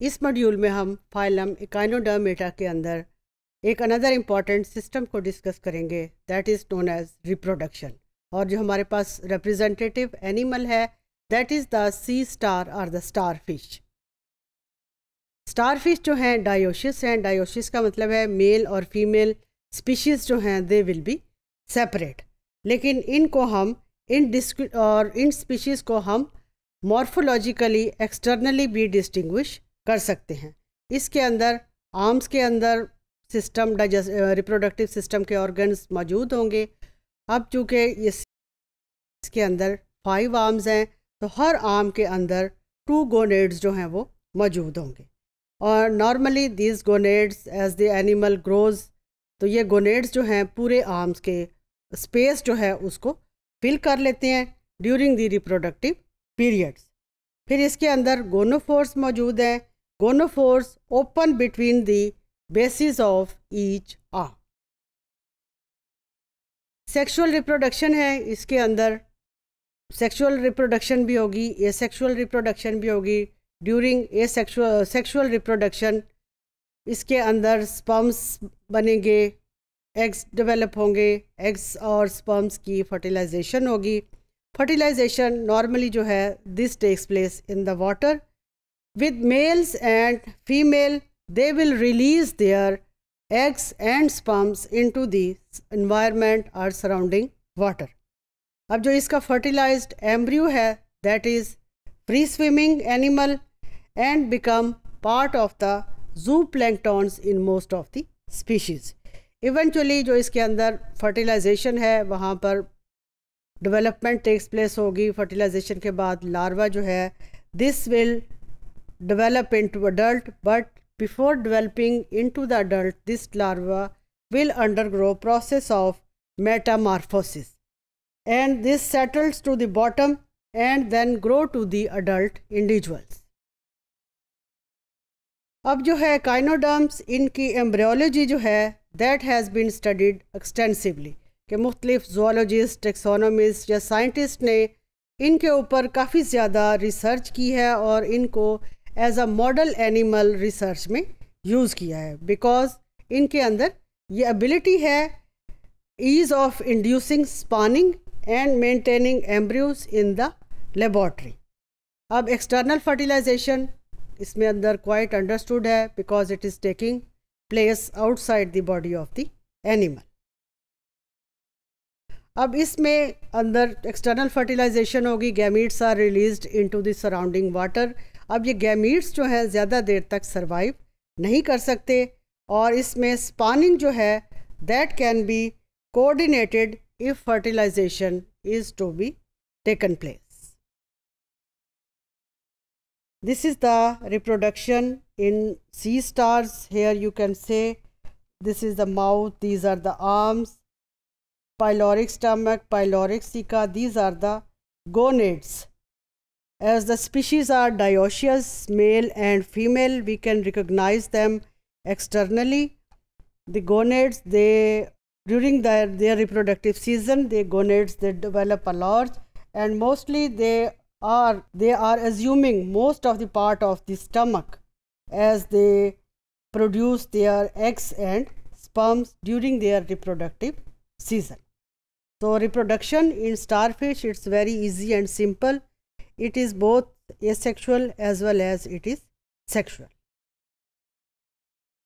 इस मॉड्यूल में हम फाइलम इकाइनोडर्मेटा के अंदर एक अनदर इंपॉर्टेंट सिस्टम को डिस्कस करेंगे that is known as reproduction और जो हमारे पास रिप्रेजेंटेटिव एनिमल है that is the sea star और the starfish starfish जो हैं डायोशिस हैं. डायोशिस का मतलब है मेल और फीमेल स्पीशीज़ जो हैं दे विल बी सेपरेट लेकिन इनको हम, इन डिस्क और इन स्पीशीज़ को हम मॉर्फोलॉजिकली एक्सटर्नली भी डिस्टिंग्विश कर सकते हैं। इसके अंदर आर्म्स के अंदर सिस्टम डाइजेस्ट रिप्रोडक्टिव सिस्टम के ऑर्गन्स मौजूद होंगे। अब चूँकि इसके अंदर फाइव आर्म्स हैं तो हर आर्म के अंदर टू गोनेड्स जो हैं वो मौजूद होंगे। और normally this gonads as the animal grows तो ये गोनेड्स जो हैं पूरे आर्म्स के स्पेस जो है उसको फिल कर लेते हैं ड्यूरिंग द रिप्रोडक्टिव पीरियड्स फिर इसके अंदर गोनोफोर्स मौजूद हैं gonophores open between the bases of each arm. Sexual reproduction है, इसके अंदर सेक्सुअल रिप्रोडक्शन भी होगी ए सेक्सुअल रिप्रोडक्शन भी होगी ड्यूरिंग ए सेक्सुअल रिप्रोडक्शन इसके अंदर स्पम्स बनेंगे एग्स डेवलप होंगे एग्स और स्पम्स की फर्टिलाइजेशन होगी फर्टिलाइजेशन नॉर्मली जो है this takes place in the water with males and female they will release their eggs and sperms into the environment or surrounding water अब जो इसका fertilized embryo है that is free swimming animal and become part of the zooplanktons in most of the species eventually जो इसके अंदर fertilisation है वहाँ पर डेवलपमेंट टेक्स प्लेस होगी फर्टिलाइजेशन के बाद लार्वा जो है this will develop into adult but before developing into the adult this larva will undergo process of metamorphosis and this settles to the bottom and then grow to the adult individuals अब जो है काइनोडर्म्स इनकी embryology जो है that has been studied extensively कि मुख्तलिफ़ zoologist taxonomist या scientist ने इनके ऊपर काफ़ी ज़्यादा रिसर्च की है और इनको as a model animal research में यूज़ किया है बिकॉज़ इनके अंदर ये एबिलिटी है ease of inducing spawning and maintaining embryos in the laboratory अब एक्सटर्नल फर्टिलाइजेशन इसमें अंदर क्वाइट अंडरस्टूड है because it is taking place outside the body of the animal अब इसमें अंदर एक्सटर्नल फर्टिलाइजेशन होगी gametes are released into the surrounding water अब ये गैमीट्स जो हैं, ज़्यादा देर तक सर्वाइव नहीं कर सकते और इसमें स्पानिंग जो है that can be coordinated if fertilisation is to be taken place this is the reproduction in sea stars here you can say this is the mouth these are the arms pyloric stomach pyloric caeca these are the gonads As the species are dioecious, male and female, we can recognize them externally. The gonads, they during their, their reproductive season, the gonads they develop a large and mostly they are they are assuming most of the part of the stomach as they produce their eggs and sperms during their reproductive season. So reproduction in starfish it's very easy and simple it is both asexual as well as it is sexual.